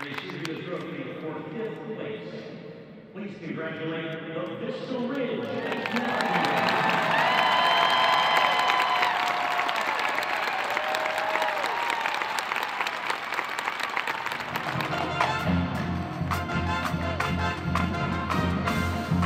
The trophy for fifth place. Please congratulate the Ridge.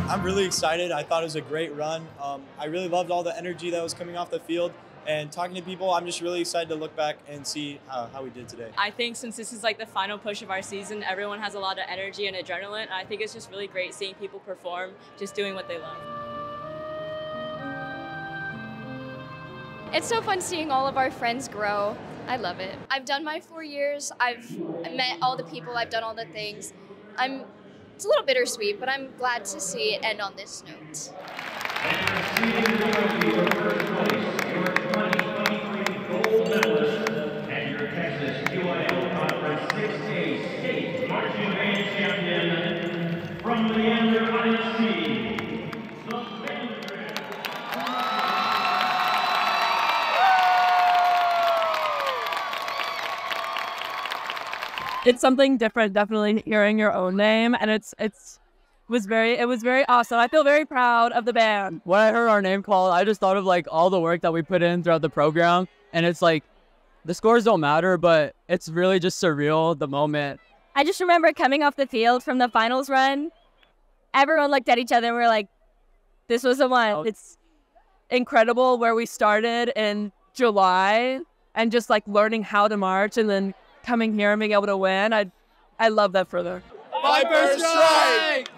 I'm really excited. I thought it was a great run. Um, I really loved all the energy that was coming off the field. And talking to people, I'm just really excited to look back and see how, how we did today. I think since this is like the final push of our season, everyone has a lot of energy and adrenaline. And I think it's just really great seeing people perform, just doing what they love. It's so fun seeing all of our friends grow. I love it. I've done my four years. I've met all the people. I've done all the things. I'm. It's a little bittersweet, but I'm glad to see it end on this note. It's something different definitely hearing your own name and it's it's was very it was very awesome i feel very proud of the band when I heard our name called, I just thought of like all the work that we put in throughout the program, and it's like the scores don't matter, but it's really just surreal the moment. I just remember coming off the field from the finals run. Everyone looked at each other and we were like, this was the one. Oh. it's incredible where we started in july and just like learning how to march and then coming here and being able to win i i love that further Viper strike!